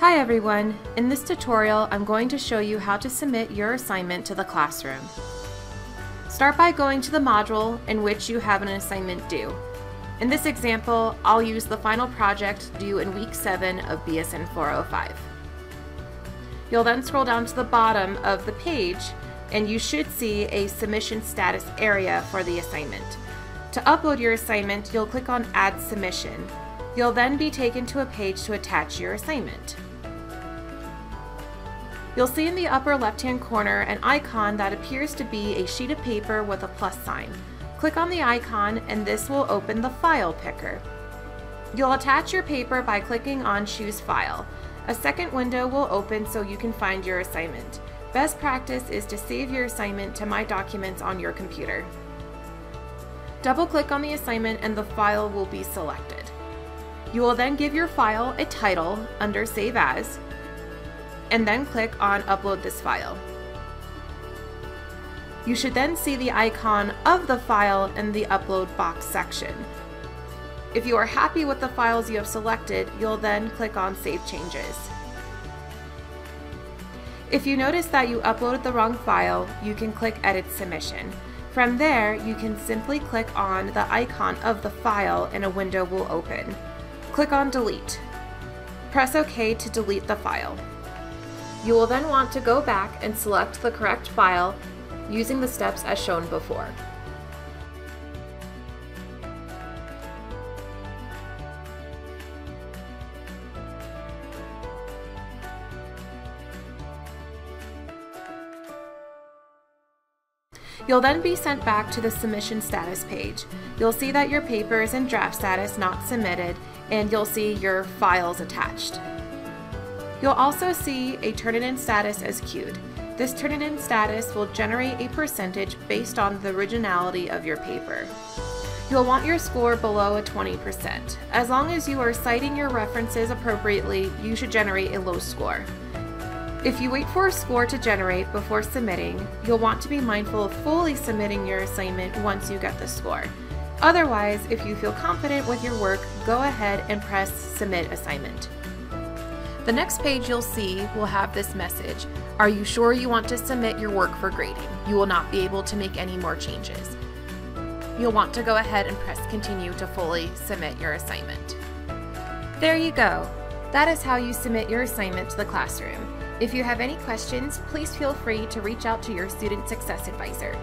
Hi everyone! In this tutorial, I'm going to show you how to submit your assignment to the classroom. Start by going to the module in which you have an assignment due. In this example, I'll use the final project due in week 7 of BSN 405. You'll then scroll down to the bottom of the page and you should see a submission status area for the assignment. To upload your assignment, you'll click on Add Submission. You'll then be taken to a page to attach your assignment. You'll see in the upper left-hand corner an icon that appears to be a sheet of paper with a plus sign. Click on the icon and this will open the file picker. You'll attach your paper by clicking on Choose File. A second window will open so you can find your assignment. Best practice is to save your assignment to My Documents on your computer. Double-click on the assignment and the file will be selected. You will then give your file a title under Save As, and then click on Upload this file. You should then see the icon of the file in the Upload box section. If you are happy with the files you have selected, you'll then click on Save Changes. If you notice that you uploaded the wrong file, you can click Edit Submission. From there, you can simply click on the icon of the file and a window will open. Click on Delete. Press OK to delete the file. You will then want to go back and select the correct file using the steps as shown before. You'll then be sent back to the submission status page. You'll see that your paper is in draft status, not submitted, and you'll see your files attached. You'll also see a Turnitin status as queued. This Turnitin status will generate a percentage based on the originality of your paper. You'll want your score below a 20%. As long as you are citing your references appropriately, you should generate a low score. If you wait for a score to generate before submitting, you'll want to be mindful of fully submitting your assignment once you get the score. Otherwise, if you feel confident with your work, go ahead and press Submit Assignment. The next page you'll see will have this message. Are you sure you want to submit your work for grading? You will not be able to make any more changes. You'll want to go ahead and press continue to fully submit your assignment. There you go. That is how you submit your assignment to the classroom. If you have any questions, please feel free to reach out to your Student Success Advisor.